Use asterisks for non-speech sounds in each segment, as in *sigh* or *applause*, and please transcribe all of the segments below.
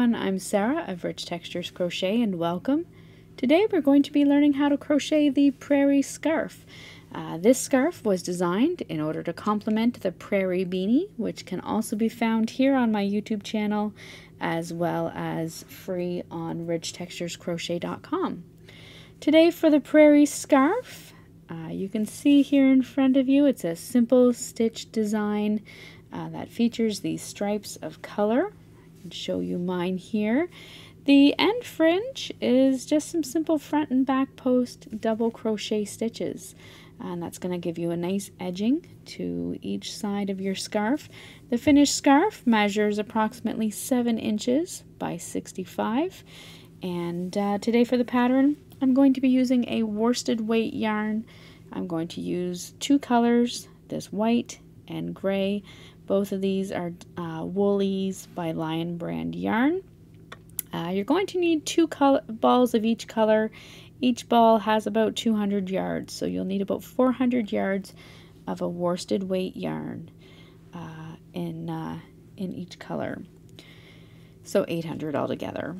everyone, I'm Sarah of Rich Textures Crochet and welcome. Today we're going to be learning how to crochet the prairie scarf. Uh, this scarf was designed in order to complement the prairie beanie, which can also be found here on my YouTube channel as well as free on richtexturescrochet.com. Today for the prairie scarf, uh, you can see here in front of you it's a simple stitch design uh, that features these stripes of color. Can show you mine here. The end fringe is just some simple front and back post double crochet stitches and that's going to give you a nice edging to each side of your scarf. The finished scarf measures approximately 7 inches by 65 and uh, today for the pattern I'm going to be using a worsted weight yarn. I'm going to use two colors, this white and gray. Both of these are uh, Wool-Ease by Lion Brand yarn. Uh, you're going to need two balls of each color. Each ball has about 200 yards, so you'll need about 400 yards of a worsted weight yarn uh, in, uh, in each color. So 800 altogether.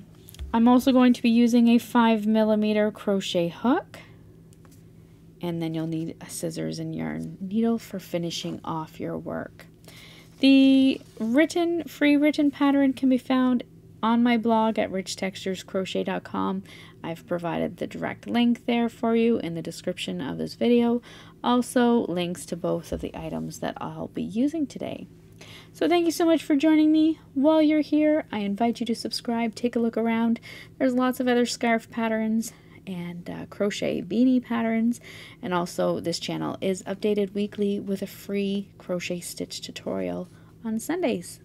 I'm also going to be using a 5 millimeter crochet hook and then you'll need a scissors and yarn needle for finishing off your work. The written, free written pattern can be found on my blog at richtexturescrochet.com. I've provided the direct link there for you in the description of this video. Also, links to both of the items that I'll be using today. So thank you so much for joining me. While you're here, I invite you to subscribe, take a look around. There's lots of other scarf patterns and uh, crochet beanie patterns. And also this channel is updated weekly with a free crochet stitch tutorial on Sundays.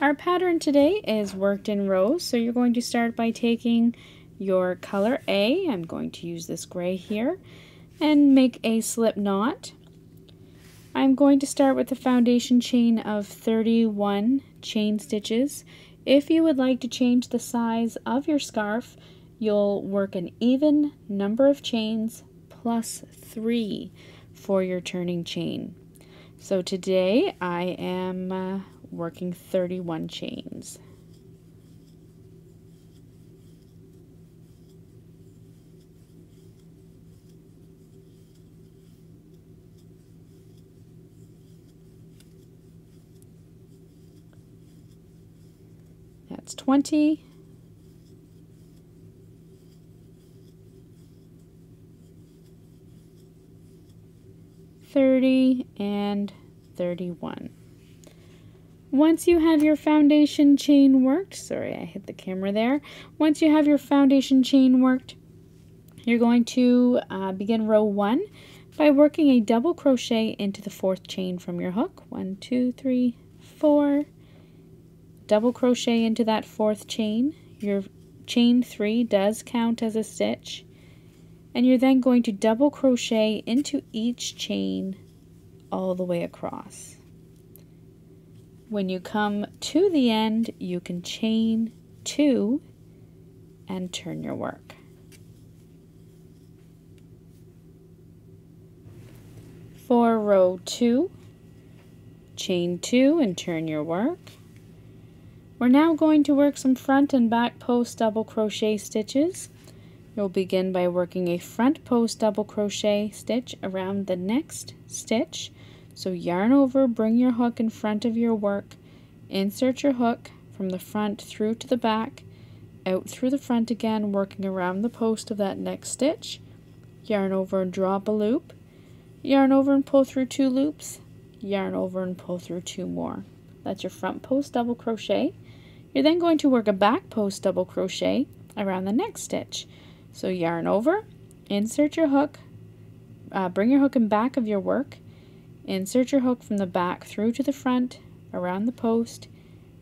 Our pattern today is worked in rows. So you're going to start by taking your color A, I'm going to use this gray here, and make a slip knot. I'm going to start with the foundation chain of 31 chain stitches if you would like to change the size of your scarf, you'll work an even number of chains plus three for your turning chain. So today I am uh, working 31 chains. That's 20. Thirty and thirty-one. Once you have your foundation chain worked, sorry I hit the camera there. Once you have your foundation chain worked, you're going to uh, begin row one by working a double crochet into the fourth chain from your hook. One, two, three, four, double crochet into that fourth chain. Your chain three does count as a stitch. And you're then going to double crochet into each chain all the way across. When you come to the end, you can chain two and turn your work. For row two, chain two and turn your work. We're now going to work some front and back post double crochet stitches. You'll begin by working a front post double crochet stitch around the next stitch. So yarn over, bring your hook in front of your work, insert your hook from the front through to the back, out through the front again, working around the post of that next stitch, yarn over and drop a loop, yarn over and pull through two loops, yarn over and pull through two more. That's your front post double crochet. You're then going to work a back post double crochet around the next stitch. So yarn over, insert your hook, uh, bring your hook in back of your work, insert your hook from the back through to the front, around the post,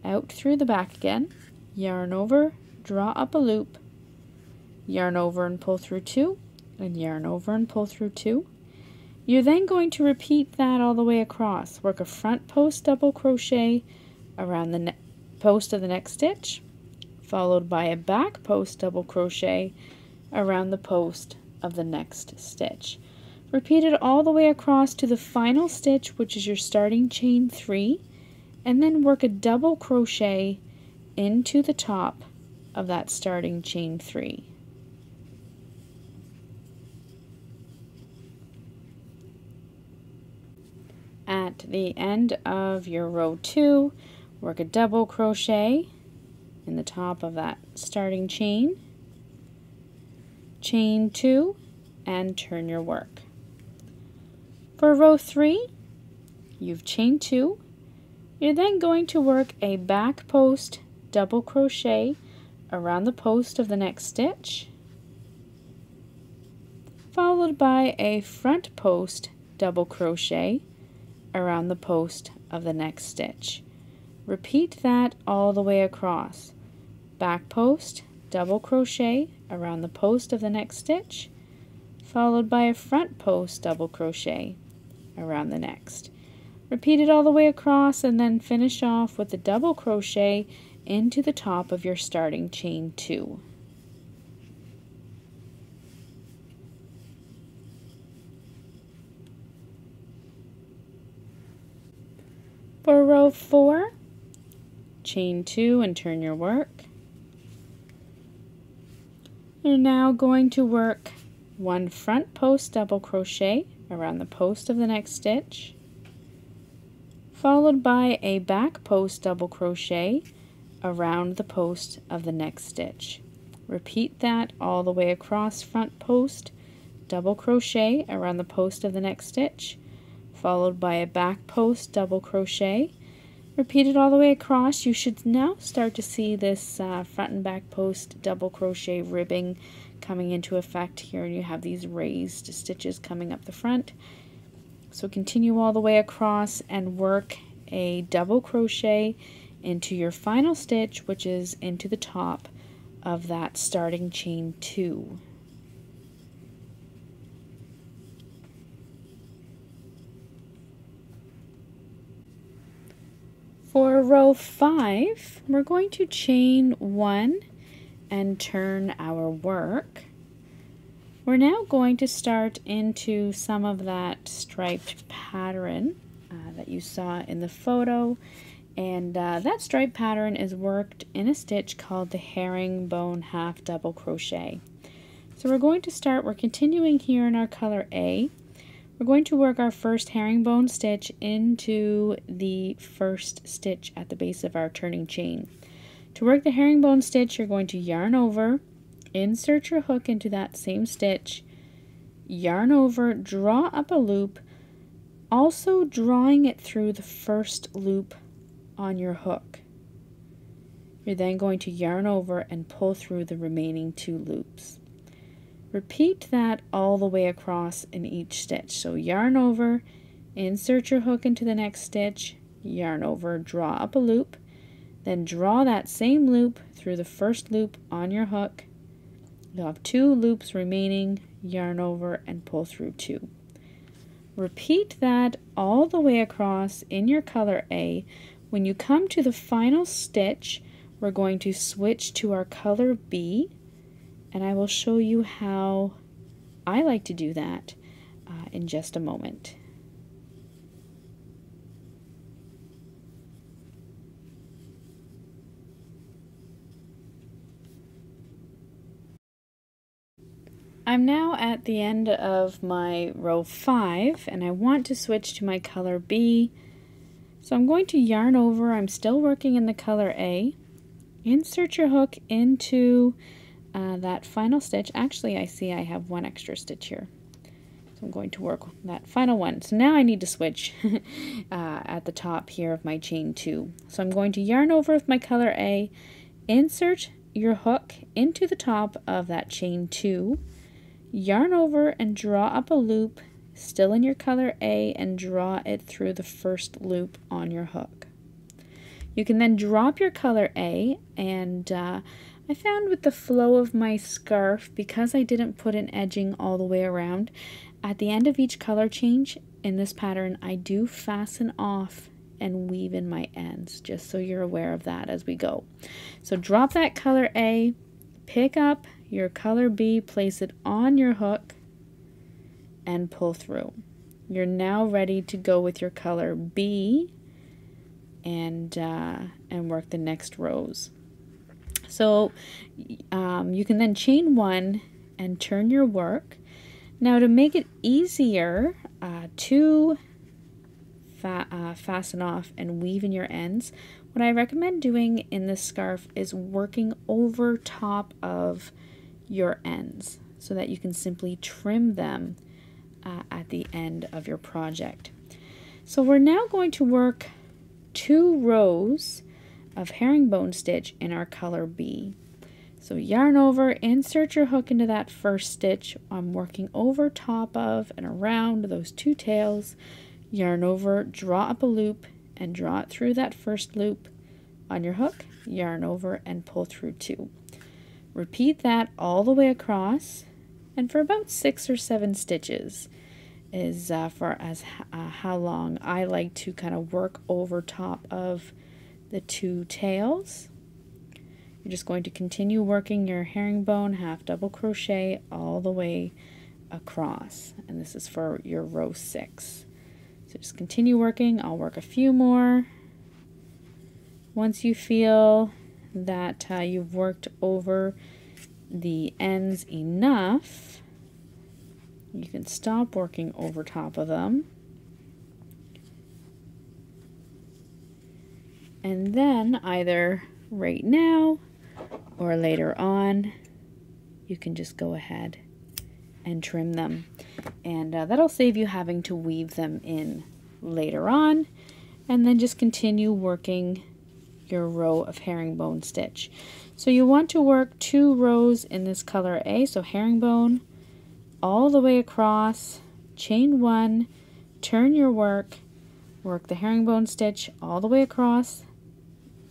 out through the back again, yarn over, draw up a loop, yarn over and pull through two, and yarn over and pull through two. You're then going to repeat that all the way across. Work a front post double crochet around the post of the next stitch followed by a back post double crochet around the post of the next stitch. Repeat it all the way across to the final stitch which is your starting chain 3 and then work a double crochet into the top of that starting chain three. At the end of your row two, work a double crochet in the top of that starting chain, chain two, and turn your work. For row three, you've chained two. You're then going to work a back post double crochet around the post of the next stitch, followed by a front post double crochet around the post of the next stitch. Repeat that all the way across. Back post, double crochet around the post of the next stitch, followed by a front post double crochet around the next. Repeat it all the way across and then finish off with a double crochet into the top of your starting chain 2. For row 4, chain 2 and turn your work. You're now going to work one front post double crochet around the post of the next stitch, followed by a back post double crochet around the post of the next stitch. Repeat that all the way across front post, double crochet around the post of the next stitch, followed by a back post double crochet. Repeat it all the way across. You should now start to see this uh, front and back post double crochet ribbing coming into effect here and you have these raised stitches coming up the front. So continue all the way across and work a double crochet into your final stitch, which is into the top of that starting chain two. For row five, we're going to chain one and turn our work. We're now going to start into some of that striped pattern uh, that you saw in the photo and uh, that stripe pattern is worked in a stitch called the herringbone half double crochet. So we're going to start, we're continuing here in our color A. We're going to work our first herringbone stitch into the first stitch at the base of our turning chain. To work the herringbone stitch, you're going to yarn over, insert your hook into that same stitch, yarn over, draw up a loop, also drawing it through the first loop on your hook. You're then going to yarn over and pull through the remaining two loops. Repeat that all the way across in each stitch. So yarn over, insert your hook into the next stitch, yarn over, draw up a loop, then draw that same loop through the first loop on your hook. You'll have two loops remaining, yarn over and pull through two. Repeat that all the way across in your color A when you come to the final stitch, we're going to switch to our color B, and I will show you how I like to do that uh, in just a moment. I'm now at the end of my row 5 and I want to switch to my color B. So I'm going to yarn over, I'm still working in the color A, insert your hook into uh, that final stitch. Actually, I see I have one extra stitch here. So I'm going to work that final one. So now I need to switch *laughs* uh, at the top here of my chain two. So I'm going to yarn over with my color A, insert your hook into the top of that chain two, yarn over and draw up a loop still in your color A and draw it through the first loop on your hook. You can then drop your color A and uh, I found with the flow of my scarf, because I didn't put an edging all the way around, at the end of each color change in this pattern, I do fasten off and weave in my ends, just so you're aware of that as we go. So drop that color A, pick up your color B, place it on your hook, and pull through. You're now ready to go with your color B and uh, and work the next rows. So um, you can then chain one and turn your work. Now to make it easier uh, to fa uh, fasten off and weave in your ends, what I recommend doing in this scarf is working over top of your ends so that you can simply trim them uh, at the end of your project. So we're now going to work two rows of herringbone stitch in our color B. So yarn over, insert your hook into that first stitch. I'm working over top of and around those two tails. Yarn over, draw up a loop and draw it through that first loop on your hook, yarn over and pull through two. Repeat that all the way across and for about six or seven stitches is uh, for as uh, how long I like to kind of work over top of the two tails. You're just going to continue working your herringbone half double crochet all the way across and this is for your row six. So just continue working. I'll work a few more. Once you feel that uh, you've worked over the ends enough, you can stop working over top of them. And then either right now or later on, you can just go ahead and trim them. And uh, that'll save you having to weave them in later on. And then just continue working your row of herringbone stitch. So you want to work two rows in this color A, so herringbone, all the way across, chain one, turn your work, work the herringbone stitch all the way across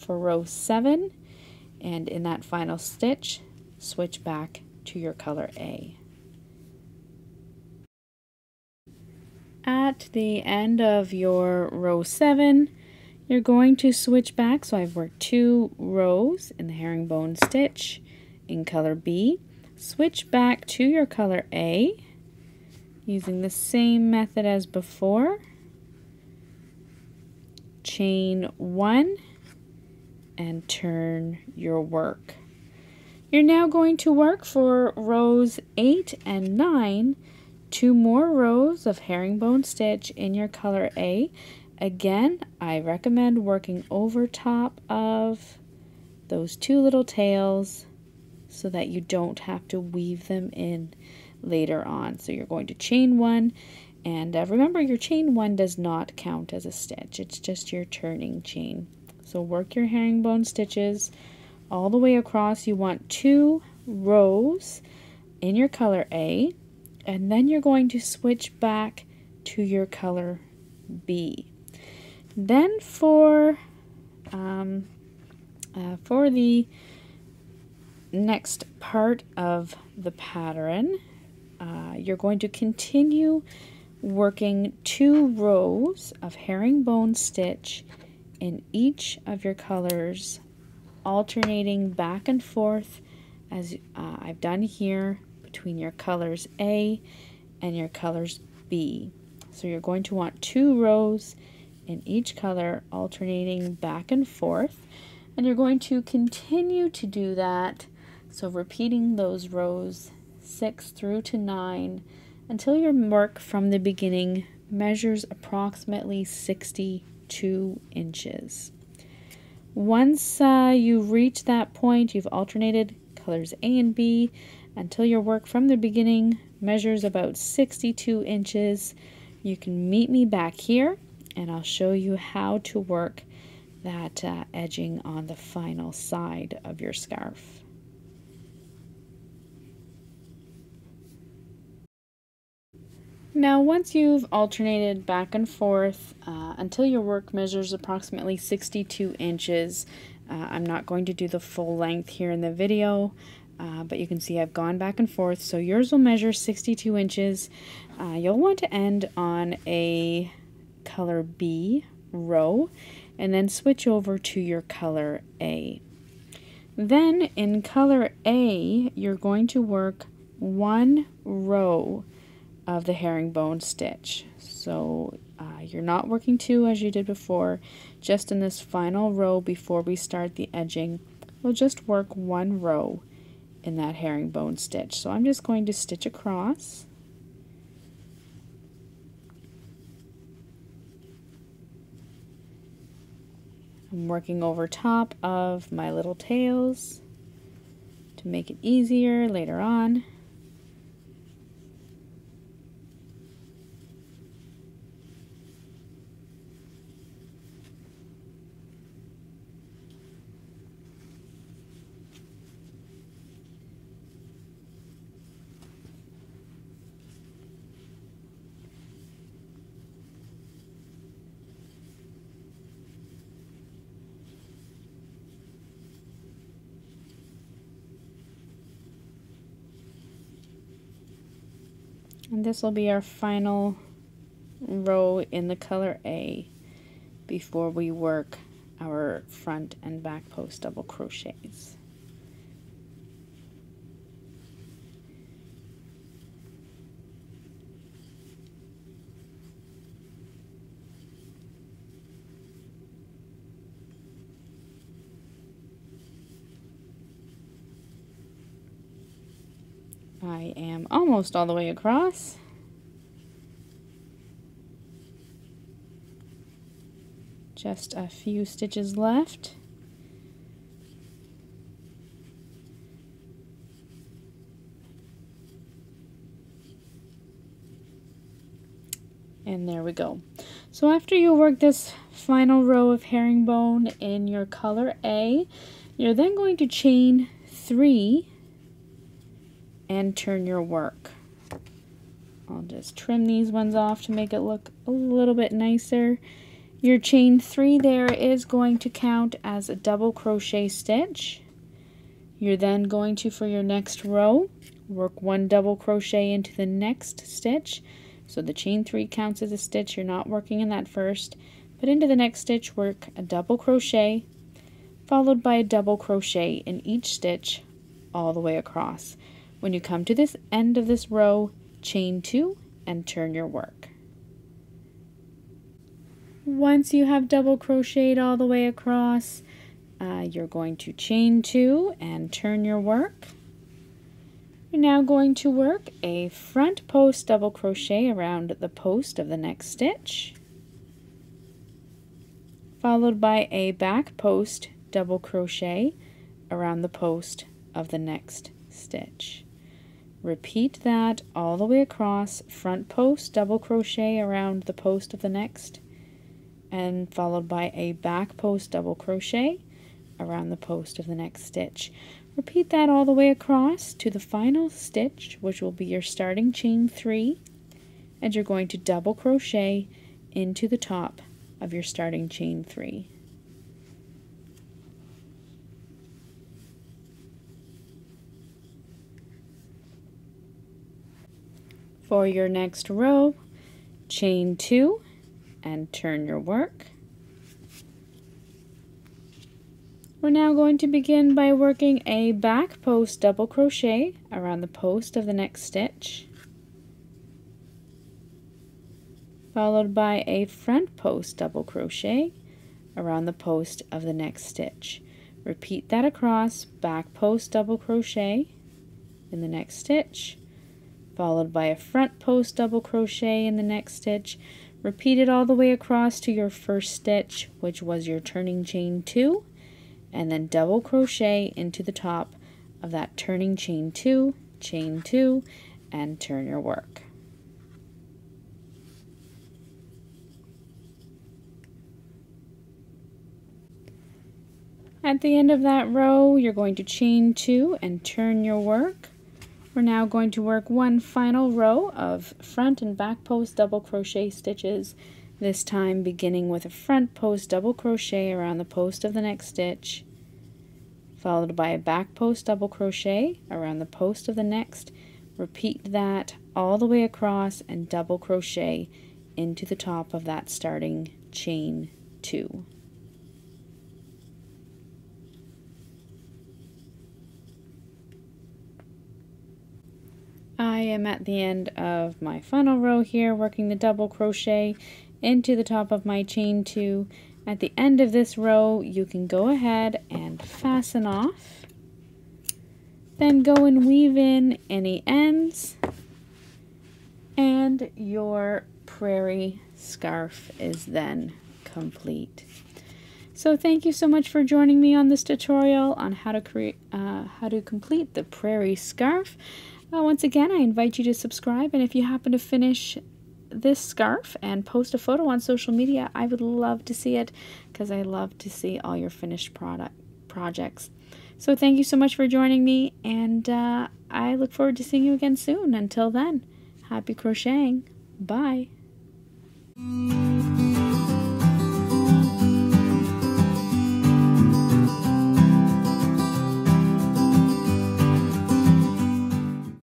for row seven, and in that final stitch, switch back to your color A. At the end of your row seven, you're going to switch back. So I've worked two rows in the herringbone stitch in color B switch back to your color A using the same method as before. Chain one and turn your work. You're now going to work for rows 8 and 9, two more rows of herringbone stitch in your color A. Again, I recommend working over top of those two little tails so that you don't have to weave them in later on. So you're going to chain one and uh, remember your chain one does not count as a stitch. It's just your turning chain. So work your herringbone stitches all the way across. You want two rows in your color A and then you're going to switch back to your color B. Then for um, uh, for the next part of the pattern, uh, you're going to continue working two rows of herringbone stitch in each of your colors, alternating back and forth as uh, I've done here between your colors A and your colors B. So you're going to want two rows in each color alternating back and forth and you're going to continue to do that so repeating those rows 6 through to 9 until your work from the beginning measures approximately 62 inches. Once uh, you reach that point, you've alternated colors A and B until your work from the beginning measures about 62 inches. You can meet me back here and I'll show you how to work that uh, edging on the final side of your scarf. Now once you've alternated back and forth uh, until your work measures approximately 62 inches, uh, I'm not going to do the full length here in the video, uh, but you can see I've gone back and forth. So yours will measure 62 inches. Uh, you'll want to end on a color B row and then switch over to your color A. Then in color A, you're going to work one row of the herringbone stitch. So Uh, you're not working two as you did before, just in this final row before we start the edging, we'll just work one row in that herringbone stitch. So I'm just going to stitch across. I'm working over top of my little tails to make it easier later on. And this will be our final row in the color A before we work our front and back post double crochets. I am almost all the way across. Just a few stitches left. And there we go. So after you work this final row of herringbone in your color A, you're then going to chain three and turn your work. I'll just trim these ones off to make it look a little bit nicer. Your chain three there is going to count as a double crochet stitch. You're then going to, for your next row, work one double crochet into the next stitch. So the chain three counts as a stitch. You're not working in that first. But into the next stitch, work a double crochet, followed by a double crochet in each stitch all the way across. When you come to this end of this row, chain two and turn your work. Once you have double crocheted all the way across, uh, you're going to chain two and turn your work. You're now going to work a front post double crochet around the post of the next stitch, followed by a back post double crochet around the post of the next stitch. Repeat that all the way across, front post, double crochet around the post of the next, and followed by a back post double crochet around the post of the next stitch. Repeat that all the way across to the final stitch, which will be your starting chain three, and you're going to double crochet into the top of your starting chain three. For your next row, chain two and turn your work. We're now going to begin by working a back post double crochet around the post of the next stitch, followed by a front post double crochet around the post of the next stitch. Repeat that across, back post double crochet in the next stitch, followed by a front post double crochet in the next stitch. Repeat it all the way across to your first stitch, which was your turning chain 2, and then double crochet into the top of that turning chain 2, chain 2, and turn your work. At the end of that row, you're going to chain 2 and turn your work. We're now going to work one final row of front and back post double crochet stitches, this time beginning with a front post double crochet around the post of the next stitch, followed by a back post double crochet around the post of the next. Repeat that all the way across and double crochet into the top of that starting chain 2. I am at the end of my final row here working the double crochet into the top of my chain two. At the end of this row, you can go ahead and fasten off. Then go and weave in any ends and your prairie scarf is then complete. So thank you so much for joining me on this tutorial on how to create, uh, how to complete the prairie scarf. Uh, once again, I invite you to subscribe, and if you happen to finish this scarf and post a photo on social media, I would love to see it because I love to see all your finished product projects. So thank you so much for joining me, and uh, I look forward to seeing you again soon. Until then, happy crocheting. Bye.